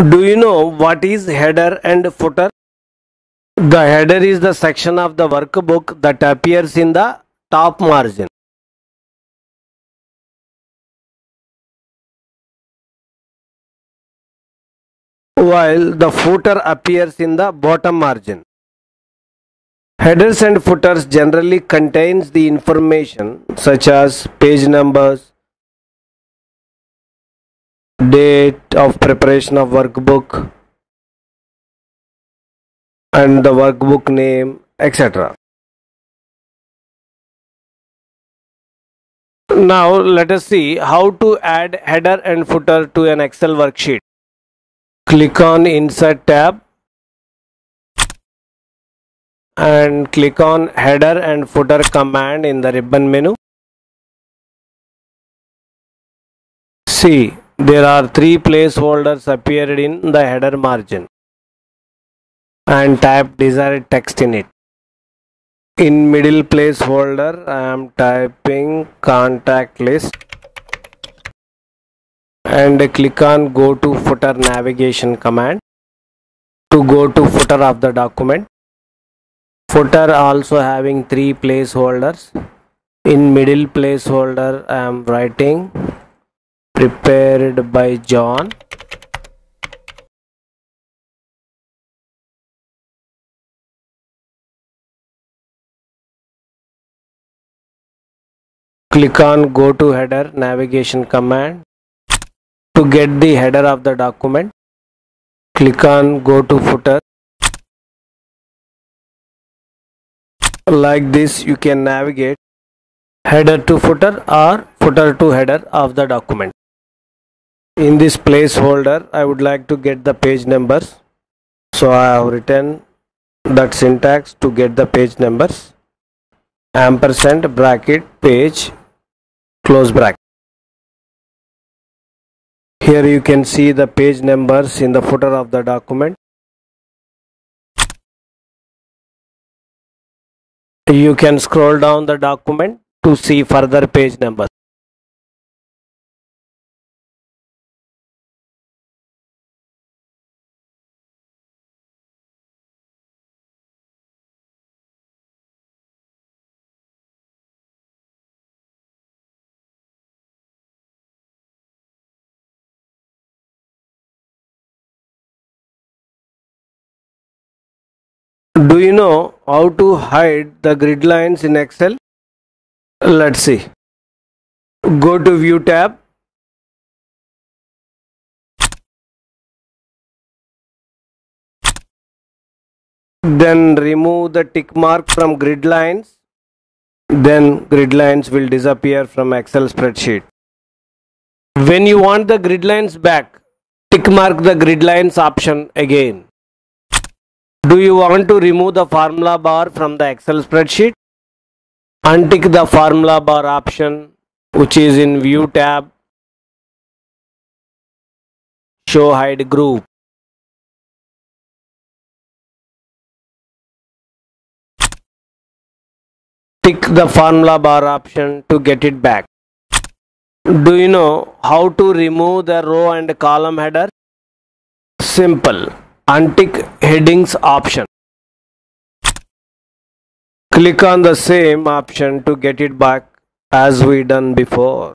Do you know what is header and footer? The header is the section of the workbook that appears in the top margin. While the footer appears in the bottom margin. Headers and footers generally contains the information such as page numbers, date of preparation of workbook and the workbook name etc. Now let us see how to add header and footer to an Excel worksheet. Click on insert tab and click on header and footer command in the ribbon menu. See there are three placeholders appeared in the header margin and type desired text in it. In middle placeholder I am typing contact list and click on go to footer navigation command to go to footer of the document. Footer also having three placeholders. In middle placeholder I am writing prepared by John. Click on go to header navigation command. To get the header of the document, click on go to footer. Like this you can navigate header to footer or footer to header of the document in this placeholder I would like to get the page numbers. So I have written that syntax to get the page numbers. Ampersand bracket page close bracket. Here you can see the page numbers in the footer of the document. You can scroll down the document to see further page numbers Do you know how to hide the grid lines in Excel? Let's see. Go to View tab. Then remove the tick mark from grid lines. Then grid lines will disappear from Excel spreadsheet. When you want the grid lines back, tick mark the grid lines option again. Do you want to remove the formula bar from the Excel spreadsheet? Untick the formula bar option which is in view tab. Show hide group. Tick the formula bar option to get it back. Do you know how to remove the row and column header? Simple untick headings option. Click on the same option to get it back as we done before.